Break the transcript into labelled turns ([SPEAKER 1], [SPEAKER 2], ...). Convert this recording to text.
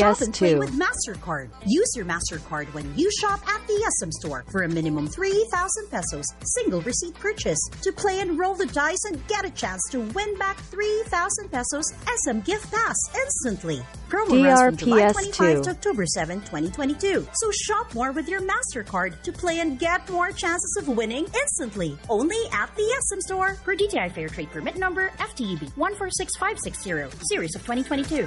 [SPEAKER 1] Shop and play
[SPEAKER 2] drps
[SPEAKER 1] with MasterCard. Use your MasterCard when you shop at the SM store for a minimum 3,000 pesos single receipt purchase to play and roll the dice and get a chance to win back 3,000 pesos SM gift pass instantly. Promo runs from July 25 to October 7, 2022. So shop more with your MasterCard to play and get more chances of winning instantly. Only at the SM store. for DTI Fair Trade Permit number FTEB 146560, series of 2022.